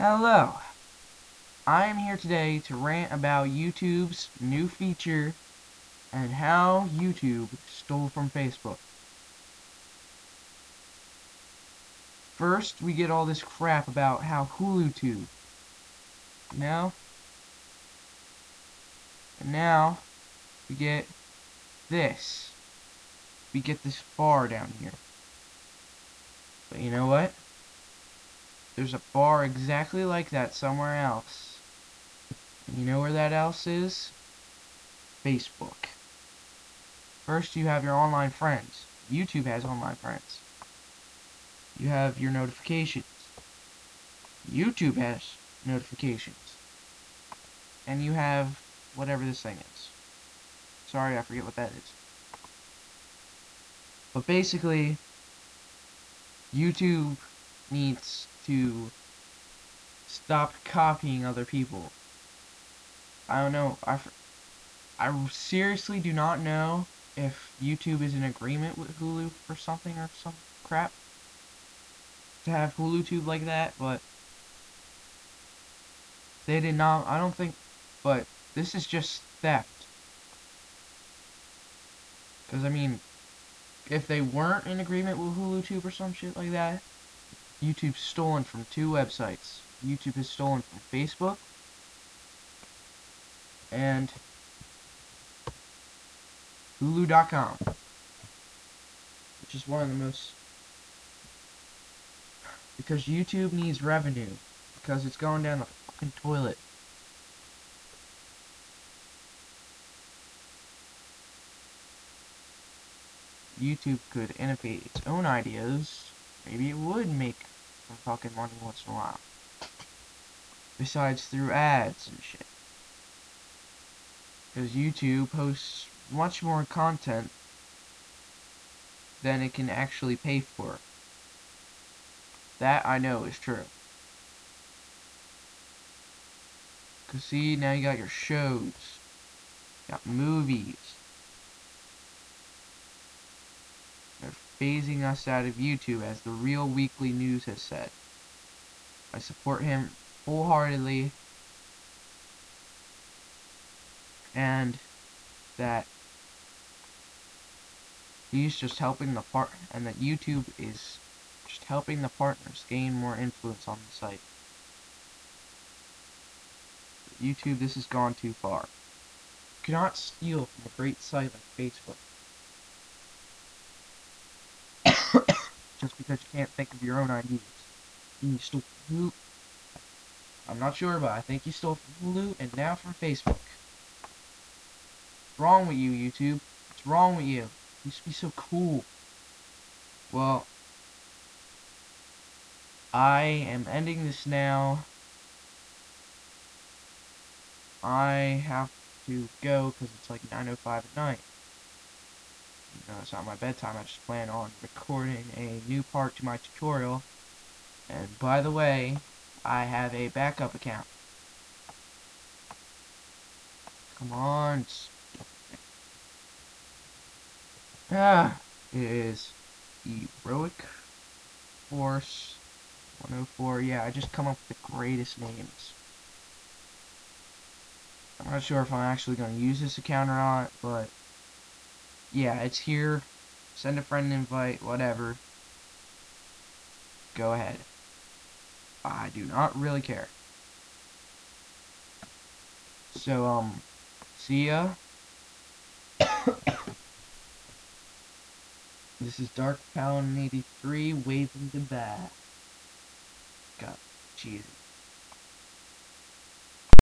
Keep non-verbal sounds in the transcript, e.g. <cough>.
Hello. I am here today to rant about YouTube's new feature and how YouTube stole from Facebook. First, we get all this crap about how Hulu Tube. Now, and now, we get this. We get this bar down here. But you know what? There's a bar exactly like that somewhere else. And you know where that else is? Facebook. First, you have your online friends. YouTube has online friends. You have your notifications. YouTube has notifications. And you have whatever this thing is. Sorry, I forget what that is. But basically, YouTube needs to stop copying other people. I don't know. I, I seriously do not know if YouTube is in agreement with Hulu for something or some crap to have Hulu Tube like that, but they did not. I don't think, but this is just theft. Because, I mean, if they weren't in agreement with Hulu Tube or some shit like that, YouTube's stolen from two websites. YouTube has stolen from Facebook and Hulu.com, which is one of the most because YouTube needs revenue because it's going down the fucking toilet. YouTube could innovate its own ideas, maybe it would make some fucking money once in a while. Besides through ads and shit. Because YouTube posts much more content than it can actually pay for. That I know is true. Cause see, now you got your shows. You got movies. They're phasing us out of YouTube as the real weekly news has said. I support him wholeheartedly. And that he's just helping the part and that YouTube is just helping the partners gain more influence on the site. YouTube, this has gone too far. You cannot steal from a great site like Facebook. Just because you can't think of your own ideas. You stole Hulu. I'm not sure, but I think you stole from Hulu and now from Facebook. What's wrong with you, YouTube? What's wrong with you? You used to be so cool. Well, I am ending this now. I have to go because it's like 9.05 at night. No, it's not my bedtime. I just plan on recording a new part to my tutorial. And by the way, I have a backup account. Come on. Ah, it is Heroic Force 104. Yeah, I just come up with the greatest names. I'm not sure if I'm actually going to use this account or not, but yeah, it's here. Send a friend invite, whatever. Go ahead. I do not really care. So, um, see ya. <coughs> this is Dark Paladin 83 waving goodbye. God, Jesus.